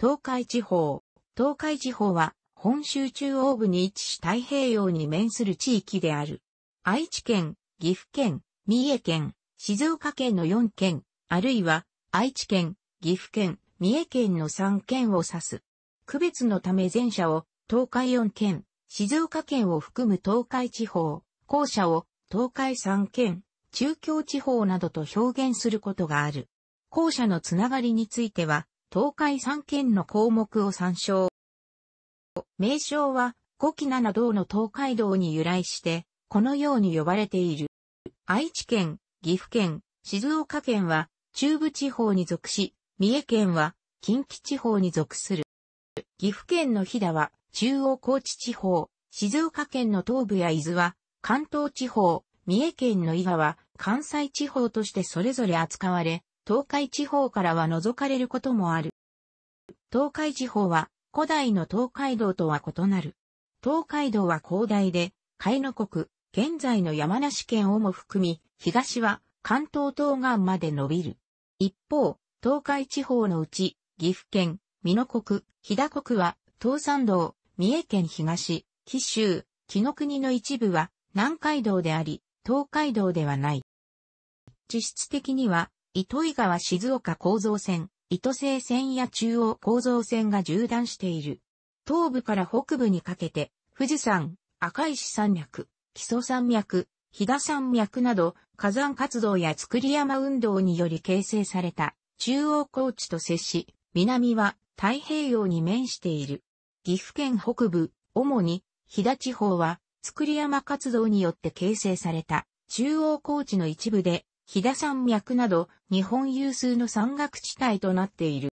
東海地方。東海地方は本州中央部に位置し太平洋に面する地域である。愛知県、岐阜県、三重県、静岡県の4県、あるいは愛知県、岐阜県、三重県の3県を指す。区別のため前者を東海4県、静岡県を含む東海地方、後者を東海3県、中京地方などと表現することがある。後者のつながりについては、東海3県の項目を参照。名称は、古希七道の東海道に由来して、このように呼ばれている。愛知県、岐阜県、静岡県は中部地方に属し、三重県は近畿地方に属する。岐阜県の飛騨は中央高知地方、静岡県の東部や伊豆は関東地方、三重県の伊賀は関西地方としてそれぞれ扱われ、東海地方からは除かれることもある。東海地方は古代の東海道とは異なる。東海道は広大で、海の国、現在の山梨県をも含み、東は関東東岸まで伸びる。一方、東海地方のうち、岐阜県、美濃国、飛騨国は、東山道、三重県東、紀州、紀の国の一部は南海道であり、東海道ではない。実質的には、糸魚川静岡構造線、糸西線や中央構造線が縦断している。東部から北部にかけて、富士山、赤石山脈、木曽山脈、飛騨山脈など火山活動や作山運動により形成された中央高地と接し、南は太平洋に面している。岐阜県北部、主に飛騨地方は作山活動によって形成された中央高地の一部で飛騨山脈など日本有数の山岳地帯となっている。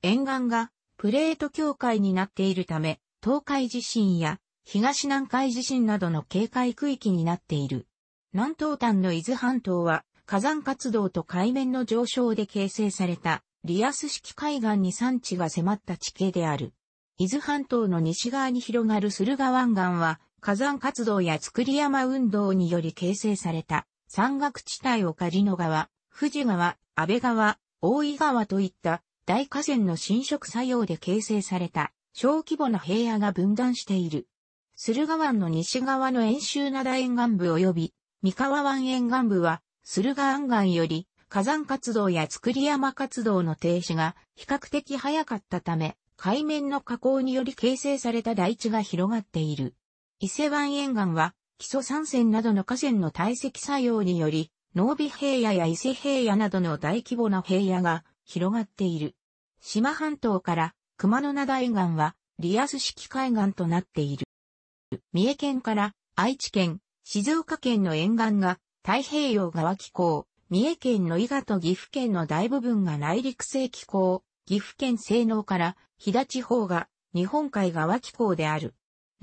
沿岸がプレート境界になっているため、東海地震や東南海地震などの警戒区域になっている。南東端の伊豆半島は火山活動と海面の上昇で形成されたリアス式海岸に山地が迫った地形である。伊豆半島の西側に広がる駿河湾岸は火山活動や作山運動により形成された山岳地帯を狩野川、富士川、安倍川、大井川といった大河川の侵食作用で形成された小規模な平野が分断している。駿河湾の西側の遠州灘沿岸部及び、三河湾沿岸部は、駿河湾岸より火山活動や作山活動の停止が比較的早かったため、海面の下降により形成された台地が広がっている。伊勢湾沿岸は、基礎山線などの河川の堆積作用により、濃尾平野や伊勢平野などの大規模な平野が広がっている。島半島から熊野灘沿岸はリアス式海岸となっている。三重県から愛知県、静岡県の沿岸が太平洋側気候、三重県の伊賀と岐阜県の大部分が内陸性気候、岐阜県西濃から飛騨地方が日本海側気候である。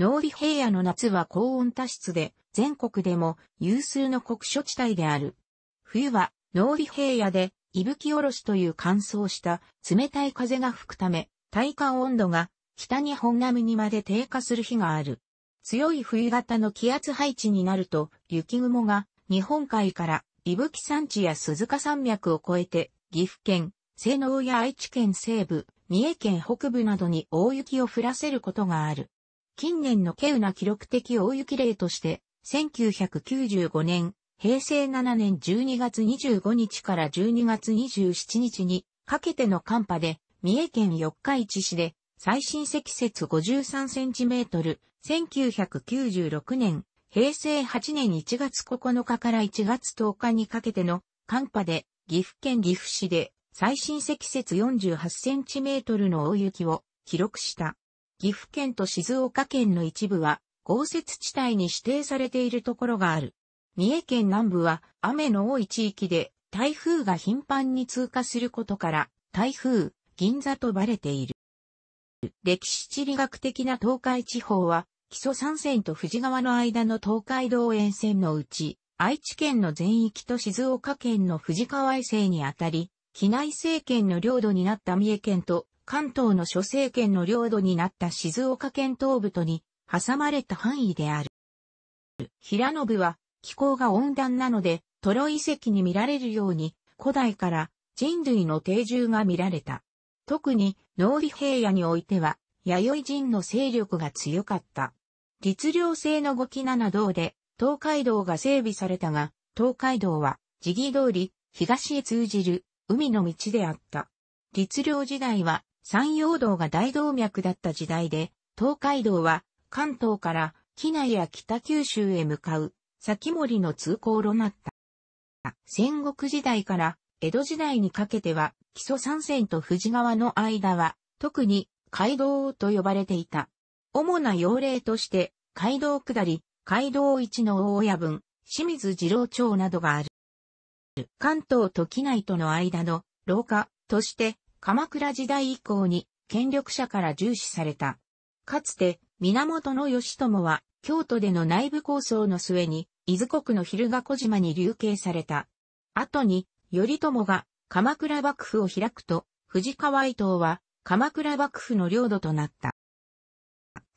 濃尾平野の夏は高温多湿で全国でも有数の酷暑地帯である。冬は濃尾平野で伊吹おろしという乾燥した冷たい風が吹くため体感温度が北日本並みにまで低下する日がある。強い冬型の気圧配置になると、雪雲が日本海から伊吹山地や鈴鹿山脈を越えて、岐阜県、西濃や愛知県西部、三重県北部などに大雪を降らせることがある。近年の稀有な記録的大雪例として、1995年、平成7年12月25日から12月27日にかけての寒波で、三重県四日市市で最新積雪53センチメートル、1996年、平成8年1月9日から1月10日にかけての寒波で岐阜県岐阜市で最新積雪48センチメートルの大雪を記録した。岐阜県と静岡県の一部は豪雪地帯に指定されているところがある。三重県南部は雨の多い地域で台風が頻繁に通過することから台風銀座と呼ばれている。歴史地理学的な東海地方は、木曽山線と富士川の間の東海道沿線のうち、愛知県の全域と静岡県の富士川以西にあたり、機内政権の領土になった三重県と関東の諸政権の領土になった静岡県東部とに挟まれた範囲である。平信は気候が温暖なので、トロ遺跡に見られるように古代から人類の定住が見られた。特に濃尾平野においては、弥生人の勢力が強かった。律令制の5期7道で、東海道が整備されたが、東海道は、時期通り、東へ通じる、海の道であった。律令時代は、山陽道が大動脈だった時代で、東海道は、関東から機内や北九州へ向かう、先森の通行路なった。戦国時代から江戸時代にかけては、木曽三線と富士川の間は、特に街道と呼ばれていた。主な要例として、街道下り、街道一の大親分、清水次郎町などがある。関東と機内との間の廊下として、鎌倉時代以降に権力者から重視された。かつて、源義朝は、京都での内部構想の末に、伊豆国の昼ヶ小島に流刑された。後に、頼朝が鎌倉幕府を開くと、藤川伊藤は鎌倉幕府の領土となった。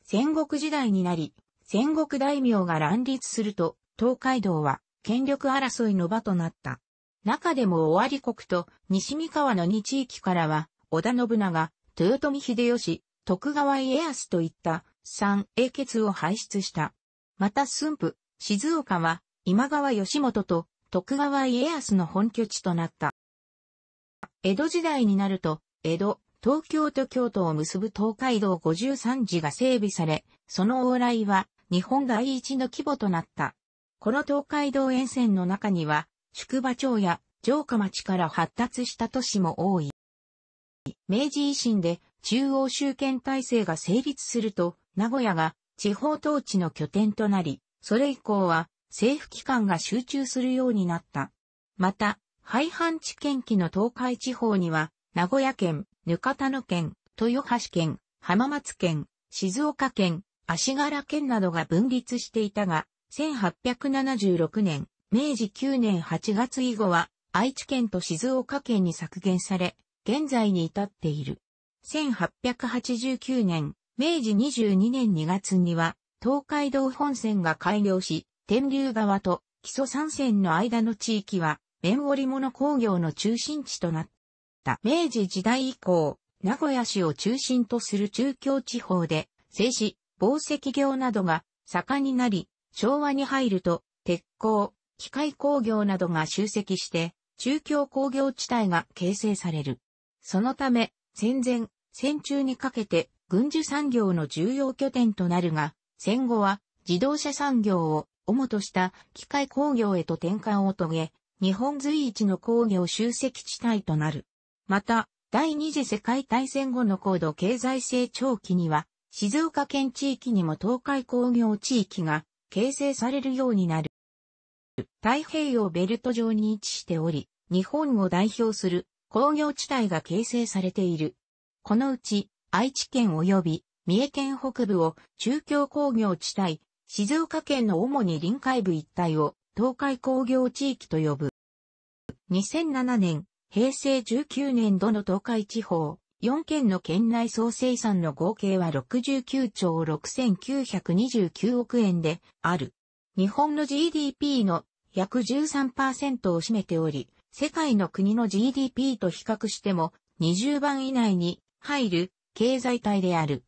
戦国時代になり、戦国大名が乱立すると、東海道は権力争いの場となった。中でも尾張国と西三河の2地域からは、織田信長、豊臣秀吉、徳川家康といった三英傑を輩出した。また駿府、静岡は今川義元と徳川家康の本拠地となった。江戸時代になると、江戸、東京と京都を結ぶ東海道53次が整備され、その往来は日本第一の規模となった。この東海道沿線の中には、宿場町や城下町から発達した都市も多い。明治維新で中央集権体制が成立すると、名古屋が地方統治の拠点となり、それ以降は政府機関が集中するようになった。また、廃藩置県期の東海地方には、名古屋県、額田野県、豊橋県、浜松県、静岡県、足柄県などが分立していたが、1876年、明治9年8月以後は、愛知県と静岡県に削減され、現在に至っている。1889年、明治22年2月には、東海道本線が開業し、天竜川と木曽三線の間の地域は、綿織物工業の中心地となった。明治時代以降、名古屋市を中心とする中京地方で、製紙、紡績業などが盛んになり、昭和に入ると、鉄鋼、機械工業などが集積して、中京工業地帯が形成される。そのため、戦前、戦中にかけて軍需産業の重要拠点となるが、戦後は自動車産業を主とした機械工業へと転換を遂げ、日本随一の工業集積地帯となる。また、第二次世界大戦後の高度経済成長期には、静岡県地域にも東海工業地域が形成されるようになる。太平洋ベルト上に位置しており、日本を代表する工業地帯が形成されている。このうち、愛知県及び三重県北部を中京工業地帯、静岡県の主に臨海部一帯を東海工業地域と呼ぶ。2007年、平成19年度の東海地方、4県の県内総生産の合計は69兆6929億円である。日本の GDP の約13%を占めており、世界の国の GDP と比較しても20番以内に入る経済体である。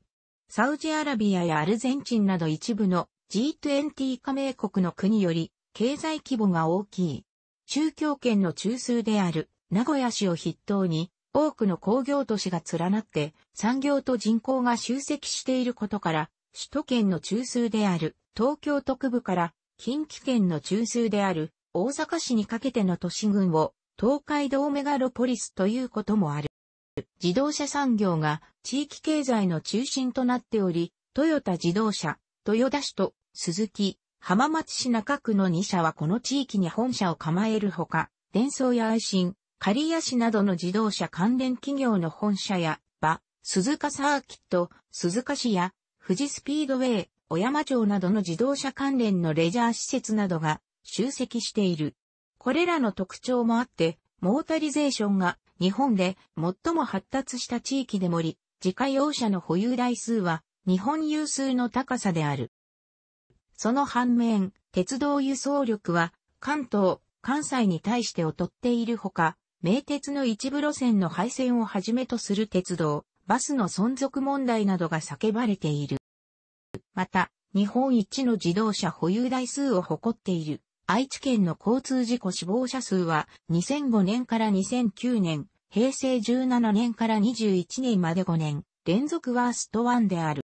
サウジアラビアやアルゼンチンなど一部の G20 加盟国の国より経済規模が大きい。中京圏の中枢である名古屋市を筆頭に多くの工業都市が連なって産業と人口が集積していることから首都圏の中枢である東京特部から近畿圏の中枢である大阪市にかけての都市群を東海道メガロポリスということもある。自動車産業が地域経済の中心となっており、トヨタ自動車、豊田市と鈴木、浜松市中区の2社はこの地域に本社を構えるほか、電装や愛信、刈谷市などの自動車関連企業の本社や、場、鈴鹿サーキット、鈴鹿市や、富士スピードウェイ、小山町などの自動車関連のレジャー施設などが集積している。これらの特徴もあって、モータリゼーションが日本で最も発達した地域でもり、自家用車の保有台数は日本有数の高さである。その反面、鉄道輸送力は関東、関西に対して劣っているほか、名鉄の一部路線の廃線をはじめとする鉄道、バスの存続問題などが叫ばれている。また、日本一の自動車保有台数を誇っている愛知県の交通事故死亡者数は2005年から2009年、平成17年から21年まで5年、連続ワースト1である。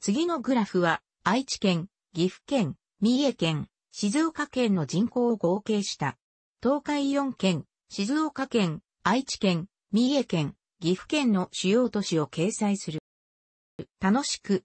次のグラフは愛知県、岐阜県、三重県、静岡県の人口を合計した。東海4県、静岡県、愛知県、三重県、岐阜県の主要都市を掲載する。楽しく